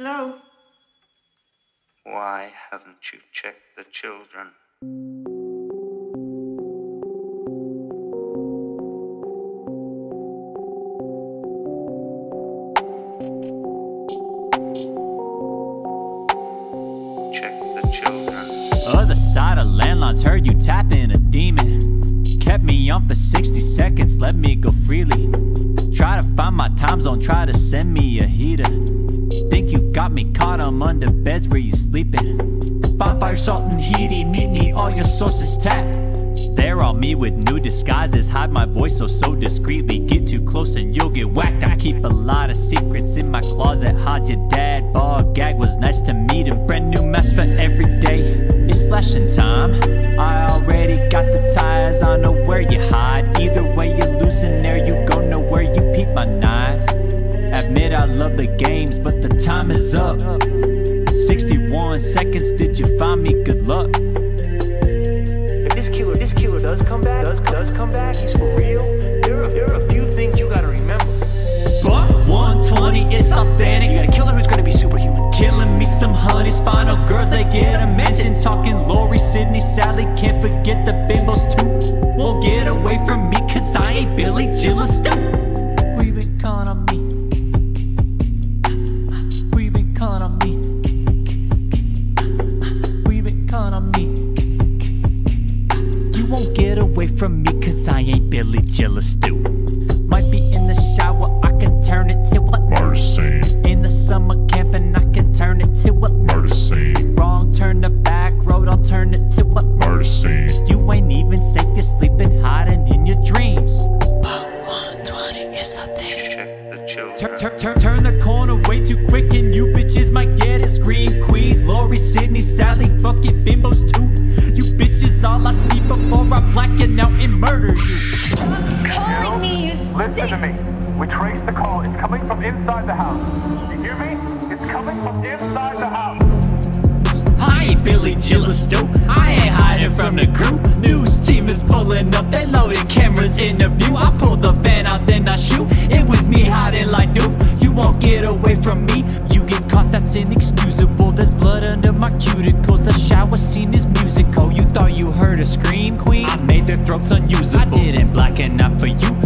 Hello? Why haven't you checked the children? Check the children. Other side of landlines, heard you tapping a demon. Kept me on for 60 seconds, let me go freely. Try to find my time zone, try to send me a heater. Got me caught, I'm under beds where you sleeping. Bonfire, salt, and meet me, all your sources tapped. They're all me with new disguises, hide my voice so so discreetly. Get too close and you'll get whacked. I keep a lot of secrets in my closet. Hide your dad, ball gag was nice to meet him. Brand new mess for every day. It's slashing time. I already got the tires, I know where you hide. Either way, you're losing there, you go nowhere, you peep my knife. Admit I love the games, but time is up. 61 seconds, did you find me? Good luck. If this killer, this killer does come back, does does come back, he's for real. There are, there are a few things you gotta remember. But 120, it's authentic. You got a killer who's gonna be superhuman. Killing me some honeys, final girls, they get a mention. Talking Laurie, Sidney, Sally, can't forget the bimbos too. Won't get away from me, cause I ain't Billy Jill from me, cause I ain't Billy Jill or Might be in the shower, I can turn it to a Murder scene, in the summer camp and I can turn it to a murder scene, wrong turn the back road, I'll turn it to a murder scene, you ain't even safe, you're sleeping hiding in your dreams. But 120 is a thing. Check the children. Turn, turn, turn, turn the corner way too quick and you bitches might get it. Scream queens, Laurie, Sidney, Sally, fuck it, bimbos too. You Listen sick. to me. We traced the call. It's coming from inside the house. You hear me? It's coming from inside the house. I ain't Billy Jill. I ain't hiding from the crew. News team is pulling up, they loaded cameras in the view. I pull the van out, then I shoot. It was me hiding like doof. You won't get away from me. You get caught, that's inexcusable. There's blood under my cuticles. The shower scene is musical. You thought you heard a scream, queen? I made their throats unusable. I didn't blacken out for you.